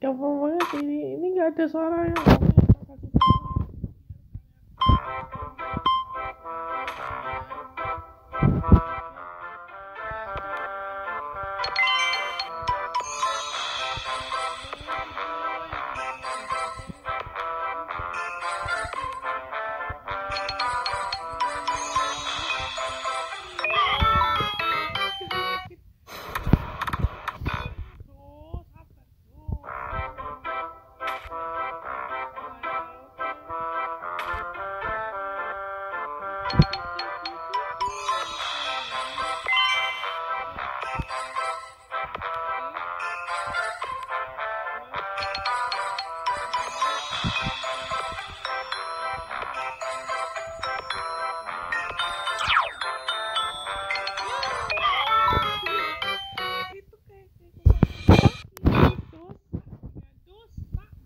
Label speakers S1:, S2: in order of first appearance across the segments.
S1: gampang banget ini. Ini nggak ada suaranya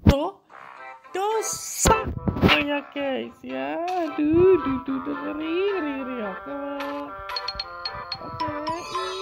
S1: do, do, sa, oh ya guys. Ya aduh duh duh duh ngeri ngeri ngeri. Oke oke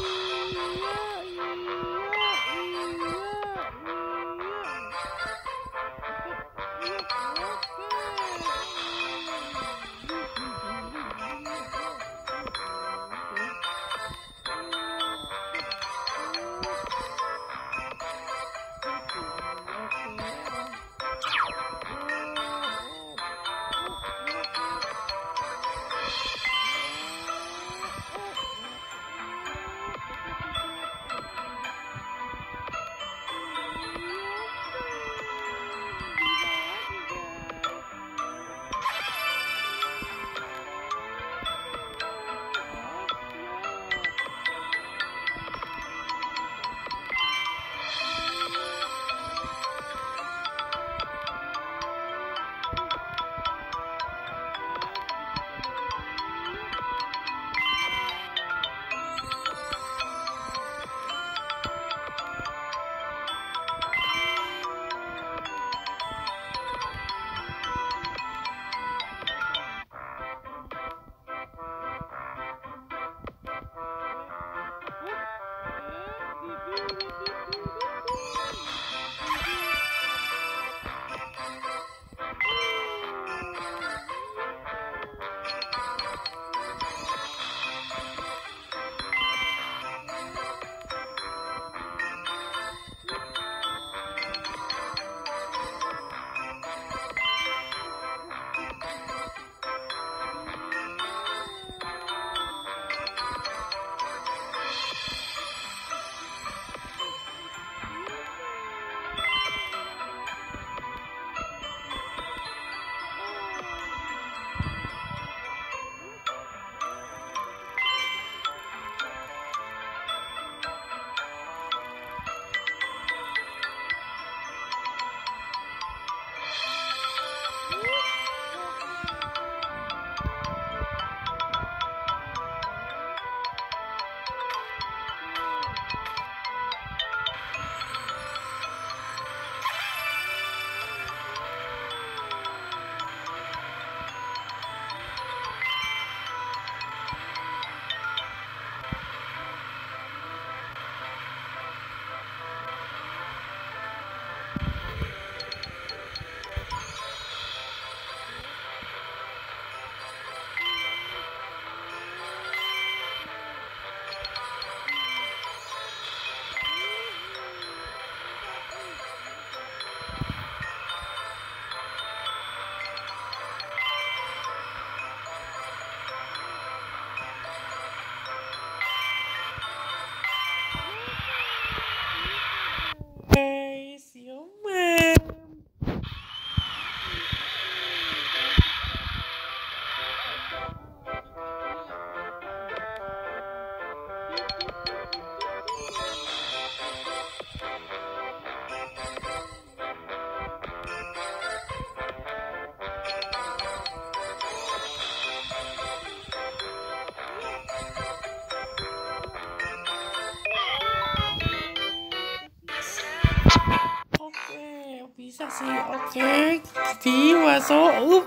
S1: bisa sih. Oke, Gigi masuk. Up.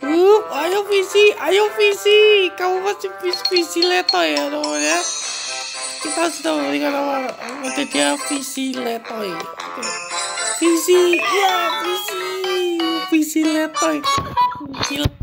S1: Up, ayo visi, ayo visi. Kamu masih visi, visi letoy ya namanya. Kita sudah memberikan nama nama dia visi letoy. Oke. Visi, ya visi, visi letoy. Visi